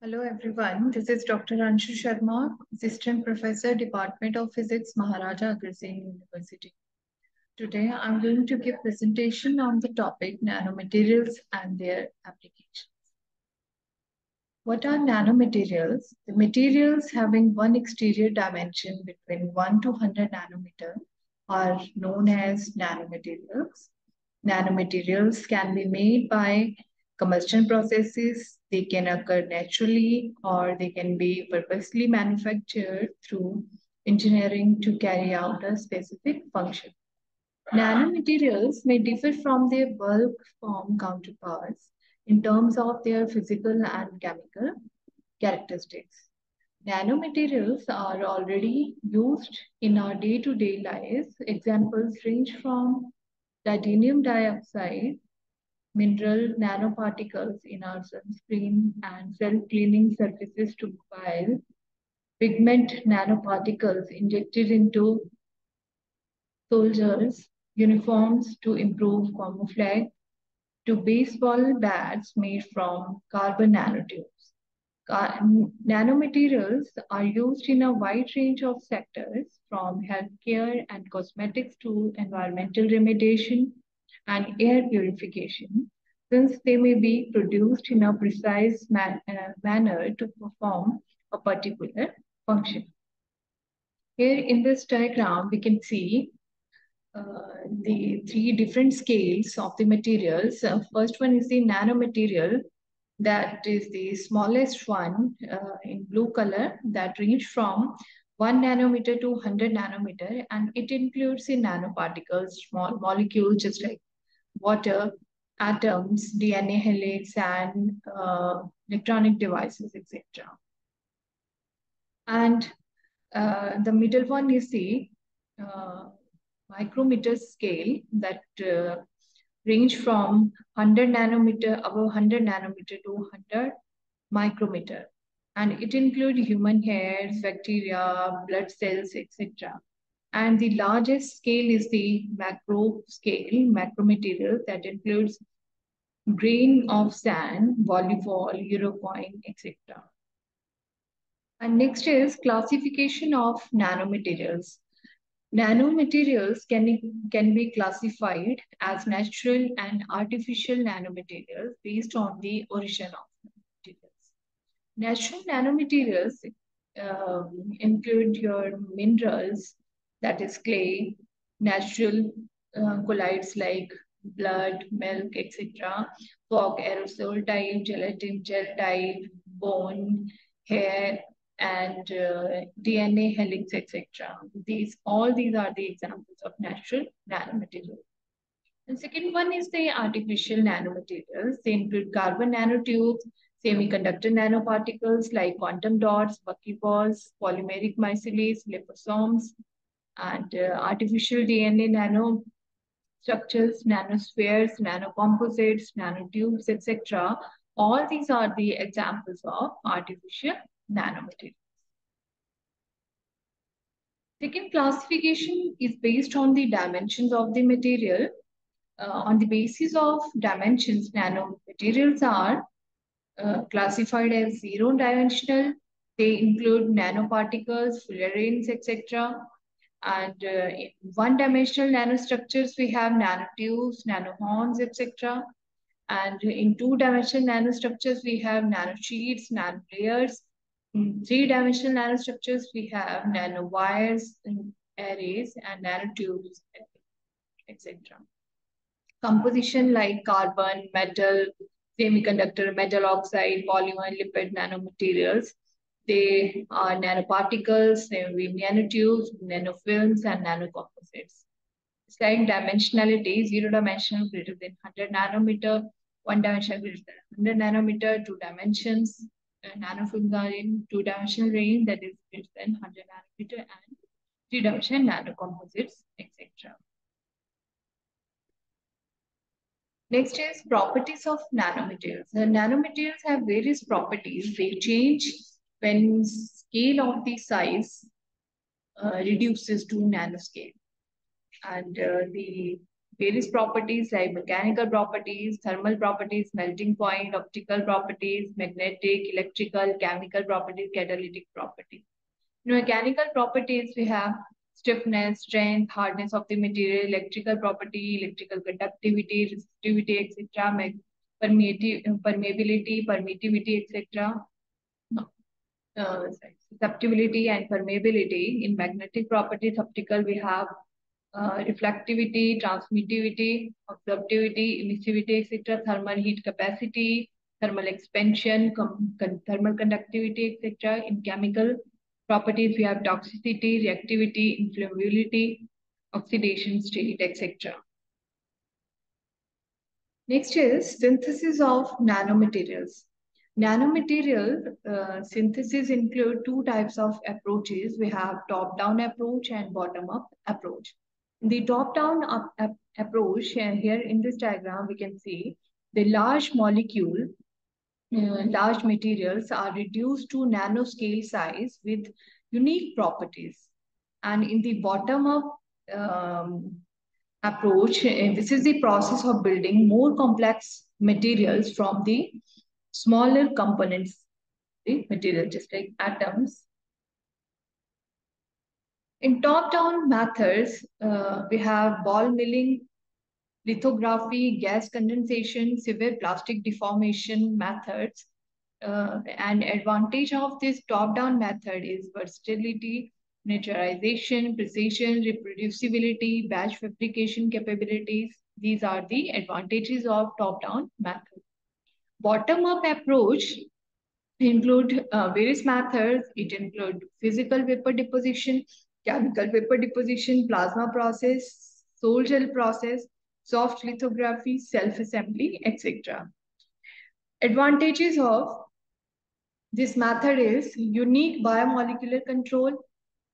Hello everyone, this is Dr. Anshu Sharma, Assistant Professor, Department of Physics, Maharaja Agrasen University. Today I'm going to give presentation on the topic nanomaterials and their applications. What are nanomaterials? The materials having one exterior dimension between 1 to 100 nanometer are known as nanomaterials. Nanomaterials can be made by combustion processes. They can occur naturally or they can be purposely manufactured through engineering to carry out a specific function. Nanomaterials may differ from their bulk form counterparts in terms of their physical and chemical characteristics. Nanomaterials are already used in our day-to-day -day lives. Examples range from titanium dioxide mineral nanoparticles in our sunscreen and self-cleaning surfaces to mobile, pigment nanoparticles injected into soldiers' uniforms to improve camouflage, to baseball bats made from carbon nanotubes. Nanomaterials are used in a wide range of sectors from healthcare and cosmetics to environmental remediation and air purification, since they may be produced in a precise man uh, manner to perform a particular function. Here in this diagram, we can see uh, the three different scales of the materials. Uh, first one is the nanomaterial, that is the smallest one uh, in blue color that range from 1 nanometer to 100 nanometer and it includes the nanoparticles, small molecules just like water, atoms, DNA helix, and uh, electronic devices, etc. And uh, the middle one you see, uh, micrometer scale that uh, range from 100 nanometer, above 100 nanometer to 100 micrometer. And it includes human hairs, bacteria, blood cells, etc. And the largest scale is the macro scale, macro macromaterial that includes grain of sand, volleyball, Eurocoin, etc. And next is classification of nanomaterials. Nanomaterials can, can be classified as natural and artificial nanomaterials based on the origin of materials. Natural nanomaterials uh, include your minerals, that is clay, natural uh, colloids like blood, milk, etc., fog, aerosol type, gelatin, gel type, bone, hair, and uh, DNA helix, etc. These all these are the examples of natural nanomaterials. The second one is the artificial nanomaterials. They include carbon nanotubes, semiconductor nanoparticles like quantum dots, buckyballs, polymeric micelles, liposomes, and uh, artificial DNA nano structures, nanospheres, nanocomposites, nanotubes, etc. All these are the examples of artificial nanomaterials. Second classification is based on the dimensions of the material. Uh, on the basis of dimensions, nanomaterials are uh, classified as zero-dimensional. They include nanoparticles, fullerenes, etc. And uh, one-dimensional nanostructures, we have nanotubes, nanohorns, etc. And in two-dimensional nanostructures, we have nanosheets, nanolayers. In three-dimensional nanostructures, we have nanowires, arrays, and nanotubes, etc. Composition like carbon, metal, semiconductor, metal oxide, polymer, lipid nanomaterials they are nanoparticles, nanotubes, nanofilms, and nanocomposites. Like dimensionality, zero dimensional greater than 100 nanometer, one dimensional greater than 100 nanometer, two dimensions, nanofilms are in two dimensional range that is greater than 100 nanometer, and three dimensional nanocomposites, etc. Next is properties of nanomaterials. The nanomaterials have various properties. They change when scale of the size uh, reduces to nanoscale. And uh, the various properties like mechanical properties, thermal properties, melting point, optical properties, magnetic, electrical, chemical properties, catalytic properties. In mechanical properties, we have stiffness, strength, hardness of the material, electrical property, electrical conductivity, resistivity, etc., permeability, permittivity, etc. Uh, susceptibility and permeability. In magnetic properties, optical, we have uh, reflectivity, transmittivity, absorptivity, emissivity, etc., thermal heat capacity, thermal expansion, con thermal conductivity, etc. In chemical properties, we have toxicity, reactivity, inflammability, oxidation state, etc. Next is synthesis of nanomaterials. Nanomaterial uh, synthesis include two types of approaches. We have top-down approach and bottom-up approach. The top-down approach, here in this diagram, we can see the large molecule, uh, large materials are reduced to nanoscale size with unique properties. And in the bottom-up um, approach, uh, this is the process of building more complex materials from the smaller components, the material, just like atoms in top-down methods, uh, we have ball milling, lithography, gas condensation, severe plastic deformation methods. Uh, an advantage of this top-down method is versatility, miniaturization, precision, reproducibility, batch fabrication capabilities. These are the advantages of top-down method. Bottom-up approach include uh, various methods. It include physical vapor deposition, chemical vapor deposition, plasma process, sol gel process, soft lithography, self-assembly, etc. Advantages of this method is unique biomolecular control,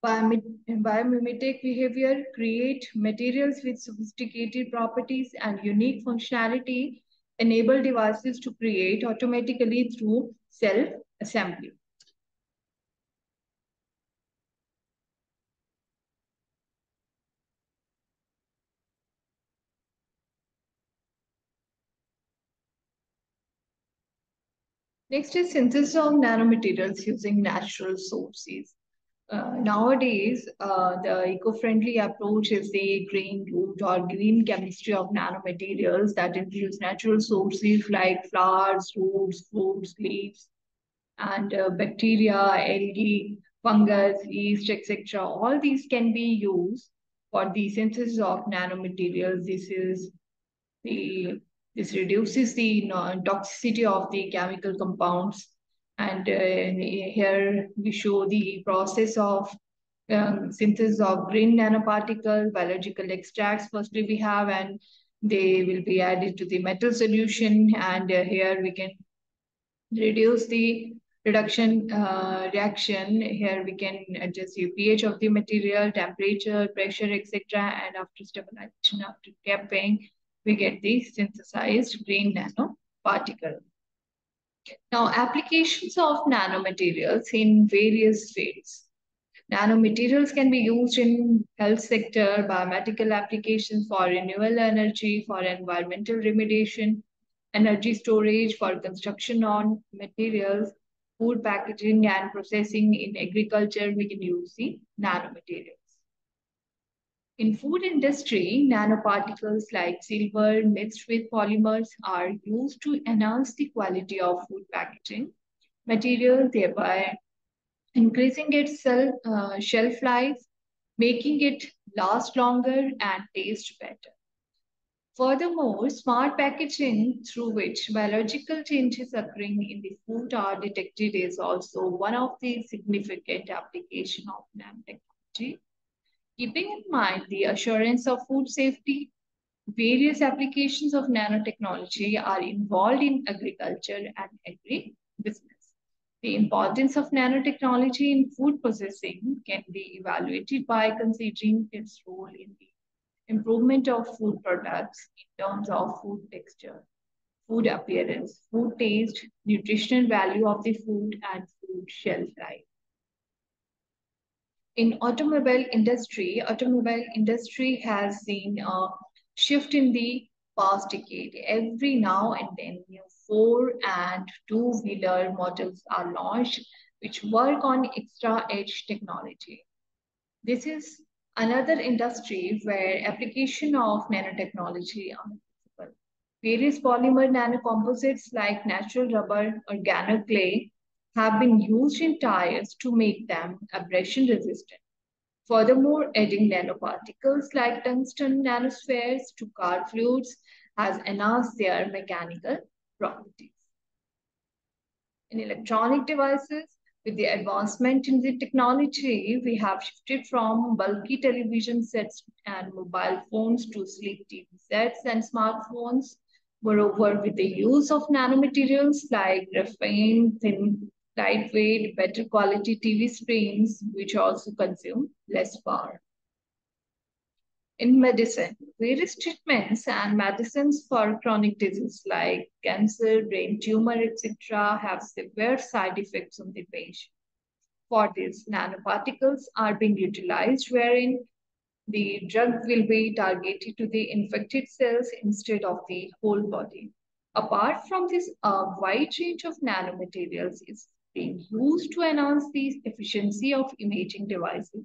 biomimetic behavior, create materials with sophisticated properties and unique functionality, enable devices to create automatically through self-assembly. Next is synthesis of nanomaterials using natural sources. Uh, nowadays, uh, the eco-friendly approach is the green route or green chemistry of nanomaterials that includes natural sources like flowers, roots, fruits, leaves, and uh, bacteria, algae, fungus, yeast, etc. All these can be used for the synthesis of nanomaterials. This is the this reduces the toxicity of the chemical compounds. And uh, here we show the process of um, synthesis of green nanoparticle, biological extracts. Firstly, we have, and they will be added to the metal solution. And uh, here we can reduce the reduction uh, reaction. Here we can adjust the pH of the material, temperature, pressure, etc. And after stabilization, after capping, we get the synthesized green nanoparticle. Now, applications of nanomaterials in various fields. Nanomaterials can be used in health sector, biomedical applications for renewable energy, for environmental remediation, energy storage, for construction on materials, food packaging and processing in agriculture, we can use the nanomaterials. In food industry, nanoparticles like silver mixed with polymers are used to enhance the quality of food packaging material, thereby increasing its uh, shelf life, making it last longer and taste better. Furthermore, smart packaging through which biological changes occurring in the food are detected is also one of the significant application of nanotechnology. Keeping in mind the assurance of food safety, various applications of nanotechnology are involved in agriculture and agri-business. The importance of nanotechnology in food processing can be evaluated by considering its role in the improvement of food products in terms of food texture, food appearance, food taste, nutritional value of the food, and food shelf life in automobile industry, automobile industry has seen a shift in the past decade. Every now and then, new four and two-wheeler models are launched which work on extra edge technology. This is another industry where application of nanotechnology are visible. Various polymer nanocomposites like natural rubber, organic clay have been used in tires to make them abrasion resistant. Furthermore, adding nanoparticles like tungsten nanospheres to car fluids has enhanced their mechanical properties. In electronic devices, with the advancement in the technology, we have shifted from bulky television sets and mobile phones to sleek TV sets and smartphones. Moreover, with the use of nanomaterials like graphene, thin, lightweight, better quality TV screens, which also consume less power. In medicine, various treatments and medicines for chronic disease like cancer, brain tumor, etc. have severe side effects on the patient. For this, nanoparticles are being utilized wherein the drug will be targeted to the infected cells instead of the whole body. Apart from this, a wide range of nanomaterials is being used to enhance the efficiency of imaging devices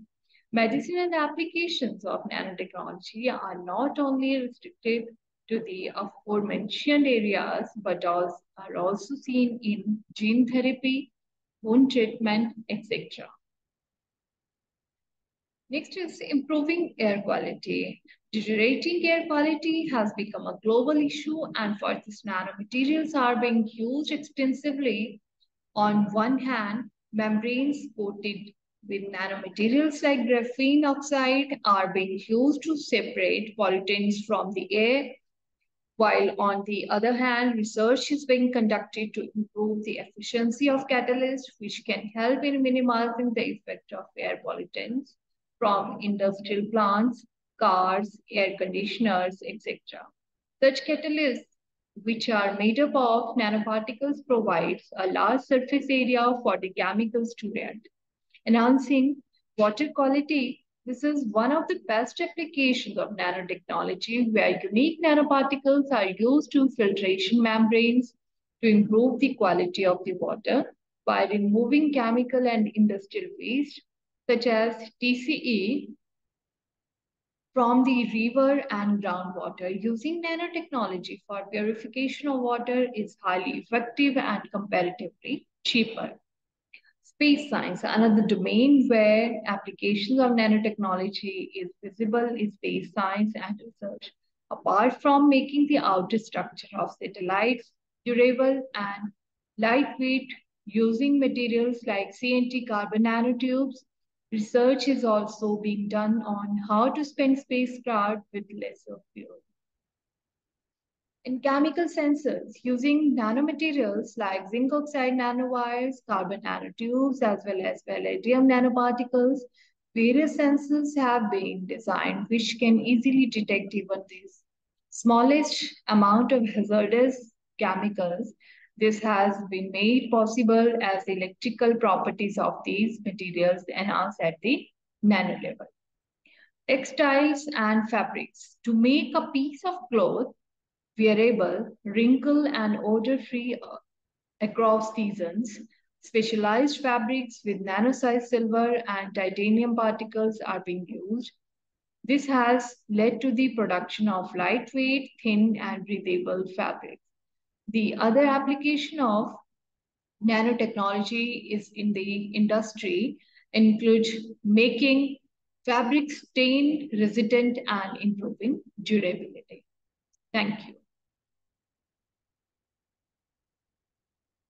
Medicine and applications of nanotechnology are not only restricted to the aforementioned areas, but are also seen in gene therapy, wound treatment, etc. Next is improving air quality. Deteriorating air quality has become a global issue and for this nanomaterials are being used extensively. On one hand, membranes coated with nanomaterials like graphene oxide are being used to separate pollutants from the air, while on the other hand, research is being conducted to improve the efficiency of catalysts, which can help in minimizing the effect of air pollutants from industrial plants, cars, air conditioners, etc. Such catalysts, which are made up of nanoparticles, provides a large surface area for the chemicals to react enhancing water quality. This is one of the best applications of nanotechnology where unique nanoparticles are used to filtration membranes to improve the quality of the water by removing chemical and industrial waste such as TCE from the river and groundwater. Using nanotechnology for purification of water is highly effective and comparatively cheaper. Space science, another domain where applications of nanotechnology is visible is space science and research. Apart from making the outer structure of satellites durable and lightweight using materials like CNT carbon nanotubes, research is also being done on how to spend spacecraft with lesser fuel. In chemical sensors, using nanomaterials like zinc oxide nanowires, carbon nanotubes, as well as palladium nanoparticles, various sensors have been designed which can easily detect even this smallest amount of hazardous chemicals. This has been made possible as electrical properties of these materials enhance at the nano level. Textiles and fabrics. To make a piece of cloth, wearable, wrinkle and odor-free uh, across seasons. Specialized fabrics with nano-sized silver and titanium particles are being used. This has led to the production of lightweight, thin, and breathable fabrics. The other application of nanotechnology is in the industry include making fabrics stain resistant and improving durability. Thank you.